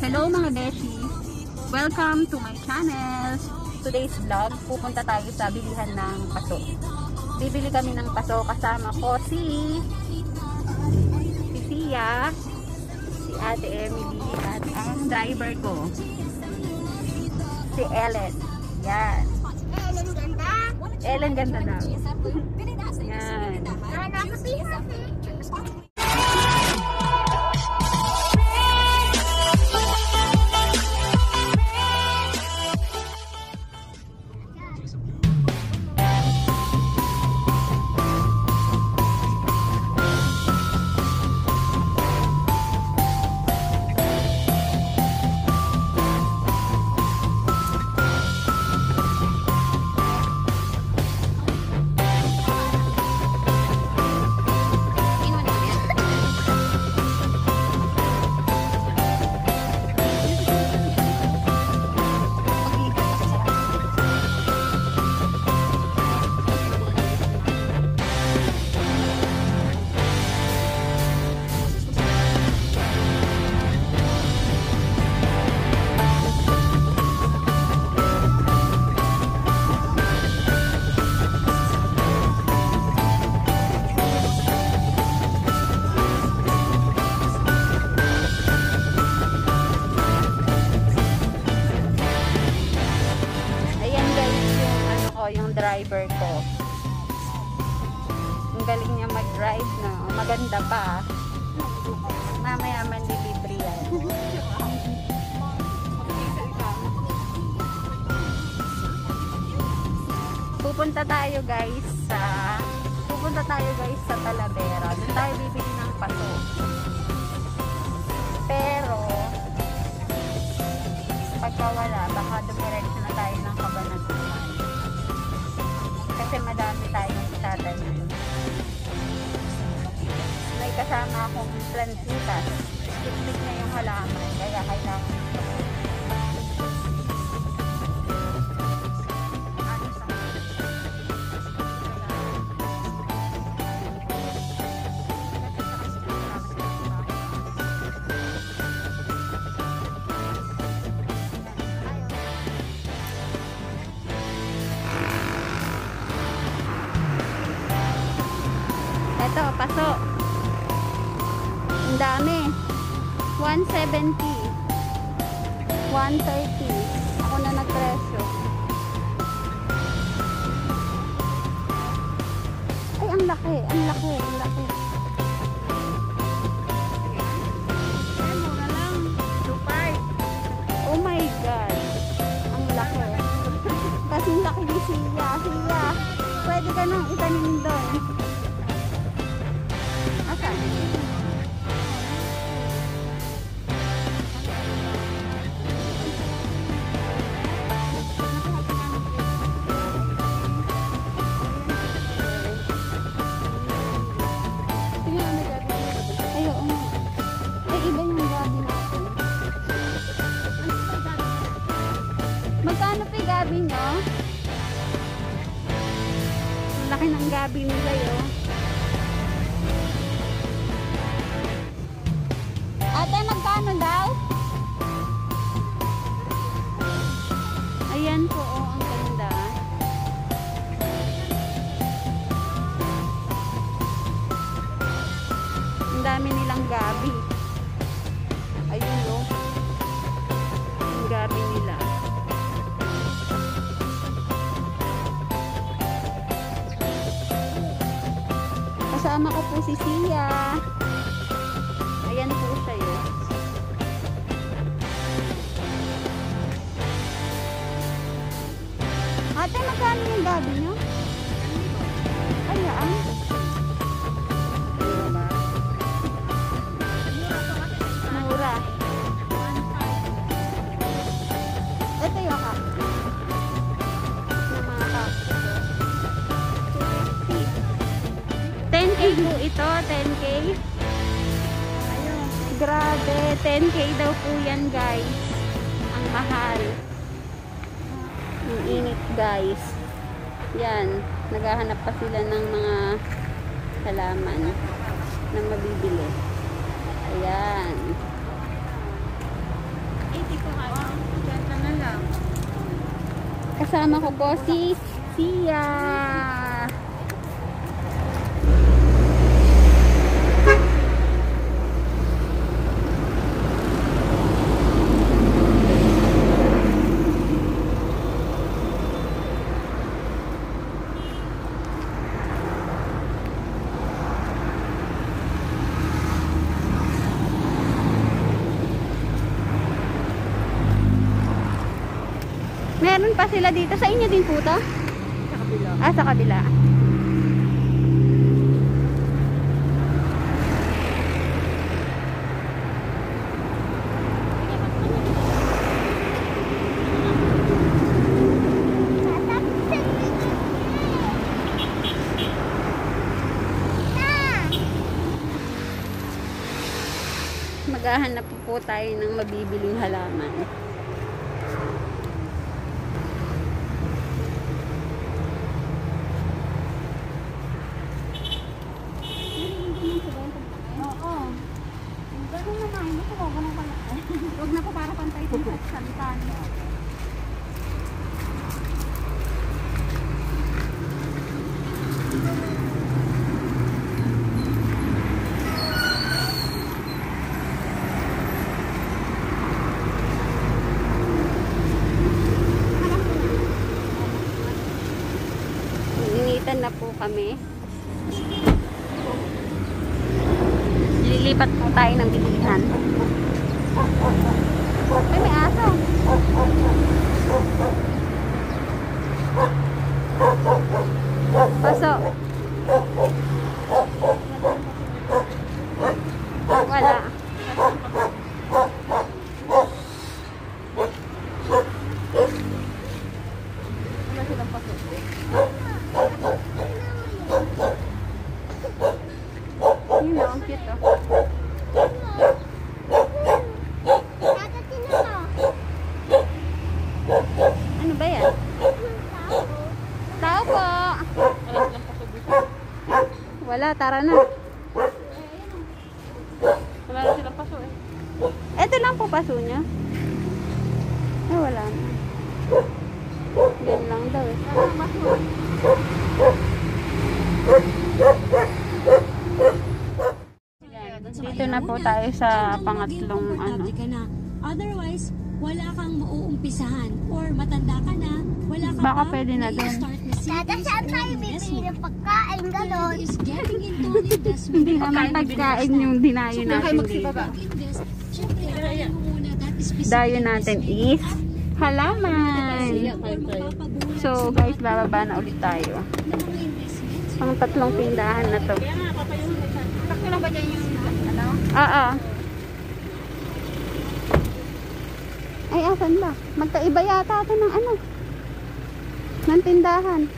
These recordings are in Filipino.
Hello mga beshi! Welcome to my channel! Today's vlog, pupunta tayo sa bilihan ng paso. Bibili kami ng paso kasama ko si si Tia, si Ate Emily at ang driver ko si Ellen. Yan. Ellen ganda. Ellen ganda daw. Yan. Anak Happy. Pupunta tayo guys sa pupunta tayo guys sa Talavera. Doon tayo bibili ng paso. Pero pagka wala, baka dumiretso na tayo ng kabanatuan. Kasi madami tayong itatanim. May kasama akong plantitas. Tiktik na yung halaman, kaya kailangan Ito, paso. Ang dami. 170. 130. Ako na nagpresyo. Ay, ang laki. Ang laki. Ang laki. Ay, lang. 2.5. Oh my God. Ang laki. Kasi laki ni Sia. Sia, pwede ka nang itanim doon. Yung gabi nyo? Ayan. Mura. Ito yung ka. Ng mga. 250. 10k po ito, 10k. Grabe, 10k daw po yan guys. Ang mahal. Ang init guys. Yan, naghahanap pa sila ng mga halaman na mabibili. Ayan. 80 po kami. Diyan na lang. Kasama ko po si Sia. Meron pa sila dito. Sa inyo din po to? Sa kabila. Ah, sa kabila. Maghahanap po tayo ng mabibiling halaman. Oo. Ganun naman. Ito ko, ganun pala. Huwag na po para pantay din sa salitaan mo. Initan na po kami. Lilipat po tayo ng bilihan. Ay, may aso. Paso. Wala. Wala silang paso. Yun o, ang cute oh. Dadating na to. Ano ba yan? Tao po. Wala silang paso dito. Wala, tara na. Wala na silang paso eh. Ito lang po paso niya. Ay, wala na. Yan lang daw eh. Wala ang paso. Dito na po tayo sa pangatlong ano. Otherwise, wala kang mauumpisahan or matanda ka na, wala ka Baka pwede na dun. Na Dada, saan tayo bibili ng pagkain? Ganon. is getting into an investment. Hindi naman pagkain yung dinayo natin dito. Dayo natin is halaman. So guys, bababa na ulit tayo. Pang tatlong tindahan na to. Sakto lang ba dyan yung ano? Oo. Ay, asan ba? Magkaiba yata ito ng ano? Ng tindahan.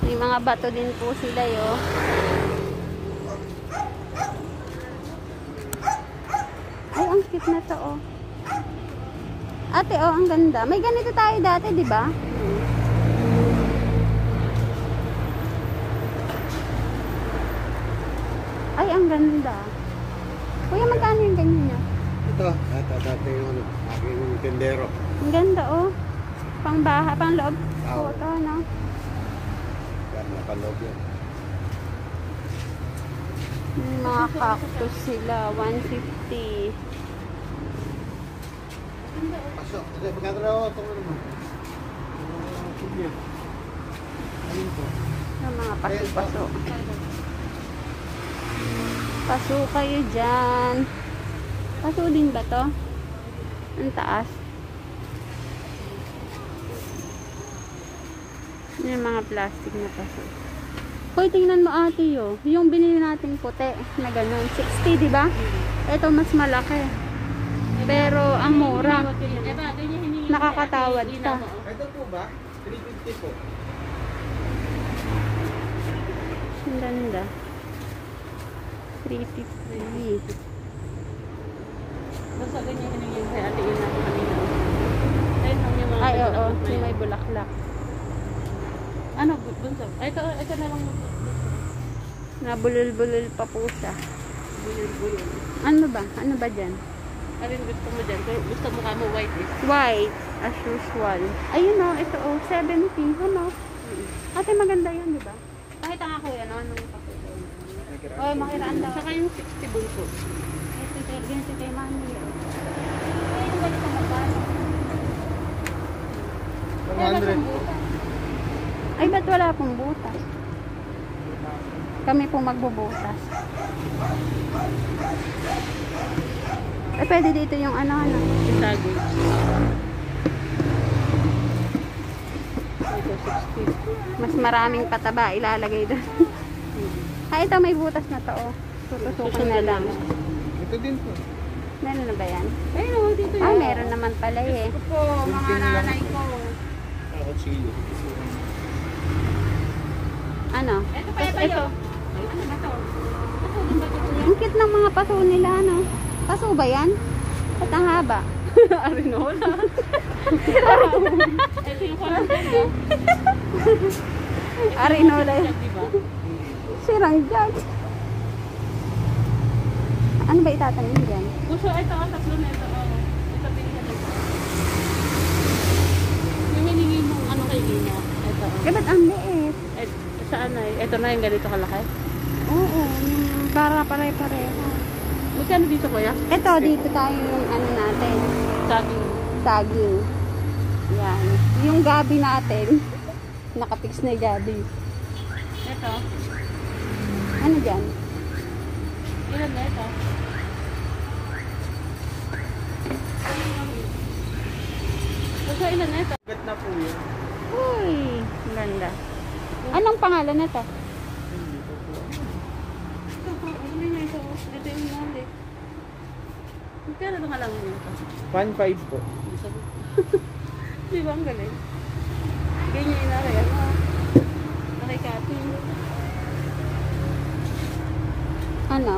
May mga bato din po sila yo. Ay, ang cute na to, oh. Ate, oh, ang ganda. May ganito tayo dati, di ba? Ay, ang ganda. Kuya, magkano yung ganyan niya? Ito, ito dati yung ano, aking tendero. Ang ganda, oh. Pang baha, pang loob. Oo. Photo, no? Yan, nakalob yan. May mga cactus sila, 150. Pasok, ito ko naman. Ah, sige. Ayun to. Yung mga paso-paso. Paso kayo dyan. Paso din ba to? Ang taas. Yung mga plastic na paso. Hoy, tingnan mo ate yo. Yung binili natin puti na ganun. 60, di ba? Ito mas malaki. Ang mura. Ba, doon yung hiningi. Nakakatawad ka. Ito po ba? 350 po. Ang ganda. 350. Basta ganyan hiningi kay ate. Ayun lang yung mga Ay, oo. na Yung yun. may bulaklak. Ano, bu- bunso? Ito, ito na lang. Nabulol-bulol pa po siya. Bulil-bulil. Ano ba? Ano ba dyan? Alin gusto mo dyan? Gusto mo ka mo white eh. White, as usual. Ayun o, ito o, 70. Ano? Ate, maganda yun, di ba? Pakita nga kuya, no? Anong pakulay? Oh, makiraan daw. Saka yung 60 bunso. Ito, ito, ganito kay mami. Ay, yung ganito magkano? 100 Ay, ba't wala pong butas? Kami pong magbubutas. Eh, pwede dito yung ano, ano. Itago. Ito, 60. Mas maraming pataba ilalagay doon. Ay, ito may butas na to, oh. Tutusukan na lang. Ito din po. Meron na ba yan? Oh, dito Ah, meron naman pala eh. po, mga nanay ko. Ako chili. Ano? Ito pa ito. Ito. Ano ba to? Ang cute ng mga paso nila, ano? Paso ba yan? Ba't ang haba? Arinola. Ito yung. Arinola. Sirang dyan. Ano ba itatanim dyan? Puso, ito, oh, tatlo na ito. Oh. Ito, pilihan ito. Yung hiningi mong ano kay Gina. Ito. oh. Eh, ba't ang liit? Saan na? Ito na yung ganito kalaki. Oo, yung para pare-pareho. Magkano dito kuya? Ito, dito tayo yung ano natin. Saging. Saging. Yan. Yung gabi natin. Nakapix na yung gabi. Ito. Ano dyan? Ilan na ito? Puso, ilan na ito? Gat na po yun. Uy, ang ganda. Anong pangalan na to? Ito, oh, ano na ito? Ito yung mali. Ito nga lang ito? 1.5 po. Di ba ang galing? Ganyan na rin. Ano? Nakikating. Ano?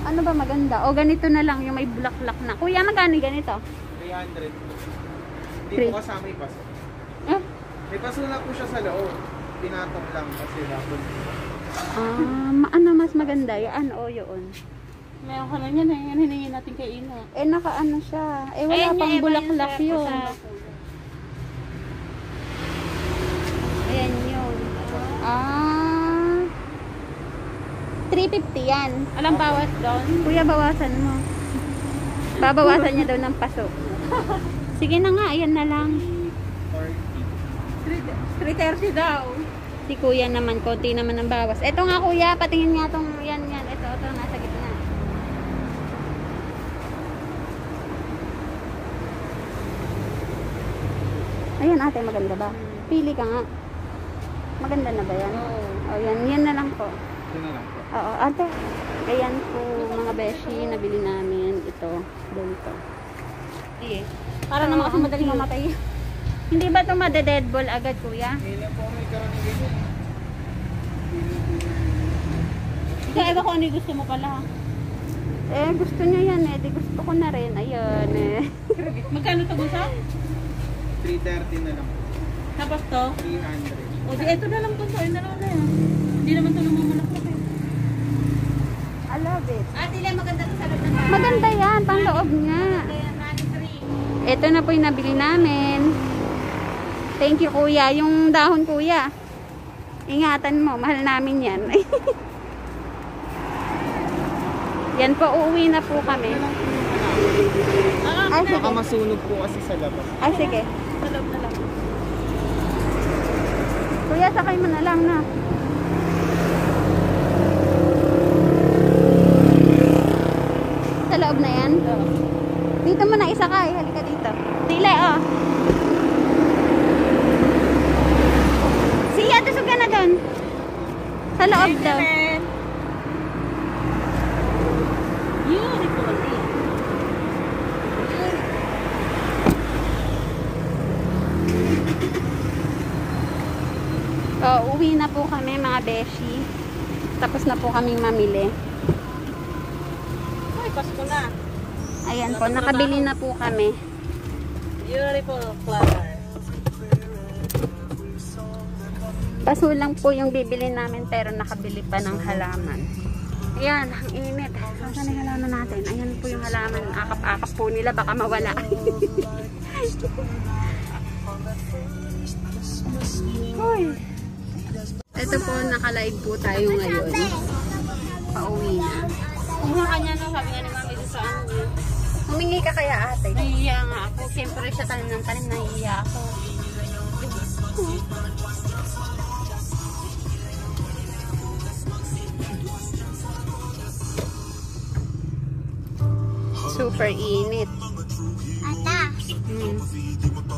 Ano ba maganda? O ganito na lang yung may bulaklak na. Kuya, magkano yung ganito? 300 po. Hindi Three. po kasama yung paso. Eh? May paso na po siya sa loob. Pinatong lang kasi rapon. Ah, ano mas maganda? Yan o yun. Meron ka na yan eh. Yan hiningi natin kay Ina. Eh, naka-ano siya. Eh, wala Ayan pang bulaklak yun. Ayan yun. Ah. 350 yan. Alam bawas doon? Kuya, bawasan mo. Babawasan niya daw ng paso. Sige na nga, ayan na lang. 40. 330 daw. Si kuya naman, konti naman ang bawas. Ito nga kuya, patingin nga tong, yan, yan. Ito, ito, nasa gitna. Ayan ate, maganda ba? Pili ka nga. Maganda na ba yan? Oo. O yan, yan na lang po. Ito na lang po. Oo, ate. Ayan po mga beshi, nabili namin ito. Ganito. Sige. Para naman kasi madaling mamatay. Hindi ba ito made-deadball agad, kuya? Lang po may karoon ng ganyan. Ikaw, ikaw kung ano yung gusto mo pala. ha? Eh, gusto niya yan eh. Di gusto ko na rin. Ayun eh. Magkano ito busa? 330 na lang po. Tapos to? 300. O di, ito na lang busa. Ito na lang na yan. Hindi naman ito namamalaklak eh. I love it. Ate, Ile, maganda ito sa loob ng Maganda yan, pang loob nga. Ito na po yung nabili namin. Thank you kuya. Yung dahon kuya. Ingatan mo, mahal namin yan. yan po, uuwi na po kami. Ah, Ay, sige. Baka masunog po kasi sa labas. Ay, sige. Sa loob na lang. Kuya, sakay mo na lang na. Sa loob na yan? Dito mo na isakay. Halika dito. Tile, oh. Siya, tusog ka na doon. Sa loob daw. Beautiful. Oh, uwi na po kami mga beshi. Tapos na po kaming mamili. Ay, Pasko na. Ayan po, nakabili na po kami. Beautiful flower. Paso lang po yung bibili namin pero nakabili pa ng halaman. Ayan, ang init. Saan yung halaman natin? Ayan po yung halaman. Akap-akap po nila. Baka mawala. nakalive po tayo ngayon. Pauwi na. Kumuha ka niya, no? Sabi nga ni Mami sa ano. Humingi ka kaya ate? Nahihiya nga ako. Siyempre siya tanim ng tanim, nahihiya ako. Super init. Ata, Hmm.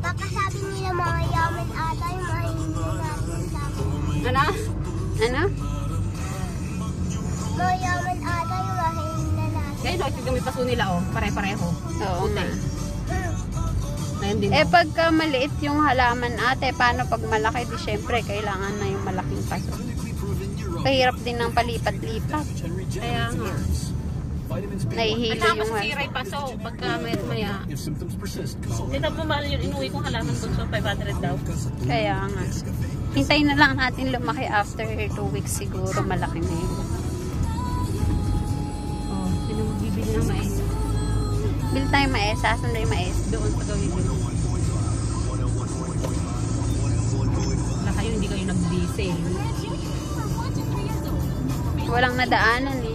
baka sabi nila mga yaman ata yung mahihingi natin sa. Ano? Ano? Mga yaman ata yung mahihingi na natin. Kaya no, ito paso nila, oh. Pare-pareho. Oo nga. Din. Eh pagka maliit yung halaman ate, paano pag malaki? Di syempre, kailangan na yung malaking paso. Kahirap din ng palipat-lipat. Kaya nga. Nahihilo yung kasi siray paso. Pagka may maya. Ito po mahal yun. Inuwi kong halaman ko so 500 daw. Kaya nga. Hintayin na lang natin lumaki after 2 weeks siguro. Malaki na yun. Oh, sino magbibili ng mais? Bil tayo mais. Tayo mais? Doon sa gawin din. Wala kayo, hindi kayo nag-diesel. Walang nadaanan eh.